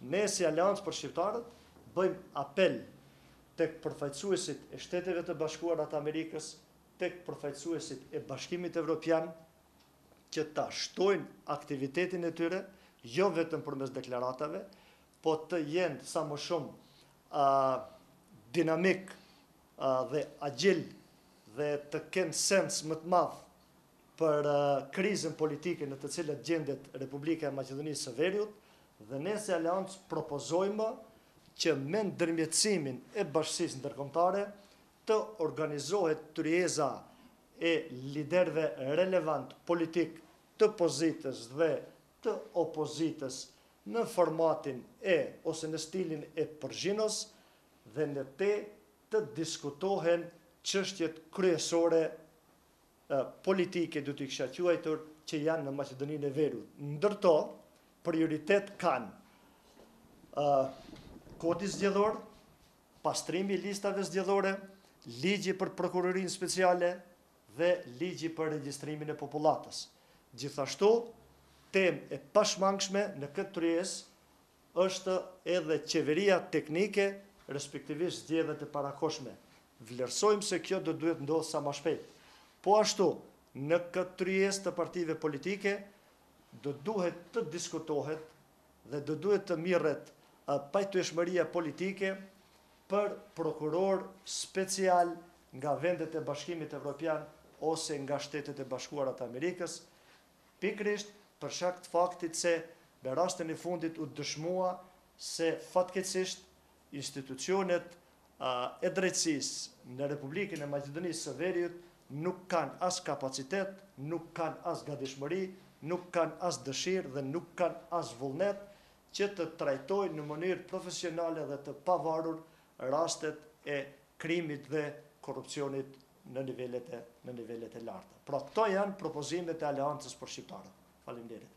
Ne si Aleancë për Shqiptarët bëjmë apel tek përfaqësuesit e Shteteve të Bashkuara të Amerikës, tek përfaqësuesit e Bashkimit Evropian që ta shtojnë aktivitetin e tyre jo vetëm përmes deklaratave, po të jenë sa më shumë dinamikë dhe agjilë dhe të kenë sens më të madh për krizën politike në të cilën gjendet Republika e Maqedonisë së Veriut dhe ne si Aleancë propozojmë që me ndërmjetësimin e bashkësisë ndërkombëtare të organizohet tryeza e liderëve relevantë politikë të pozitës dhe të opozitës në formatin e ose në stilin e Përzhinos dhe në te të diskutohen çështjet kryesore politike do t'i kisha quajtur që janë në Maqedoninë e Veriut. Ndër to, prioritet kanë kodi zgjedhor, pastrimi i listave zgjedhore, ligji për prokurorinë speciale dhe ligji për regjistrimin e popullatës. Gjithashtu, temë e pashmangshme në këtë tryezë është edhe qeveria teknike, respektivisht zgjedhjet e parakohshme. Vlerësojmë se kjo do duhet të ndodhë sa ma shpejt. Po ashtu, në këtë tryezë të partive politike, do duhet të diskutohet dhe do duhet të mirret pajtueshmëria politike për prokurorë specialë nga vendet e Bashkimit Evropian ose nga Shtetet e Bashkuara të Amerikës, Pikërisht për shkak të faktit se me rastin e fundit u dëshmua se fatkeqësisht institucionet e drejtësisë në Republikën e Maqedonisë së Veriut nuk kanë as kapacitet, nuk kanë as gatishmëri, nuk kanë as dëshirë dhe nuk kanë as vullnet që të trajtojnë në mënyrë profesionale dhe të pavarur rastet e krimit dhe korrupsionit në nivelet e në nivelet e larta. Pra këto janë propozimet e Aleancës për Shqiptarët. Faleminderit.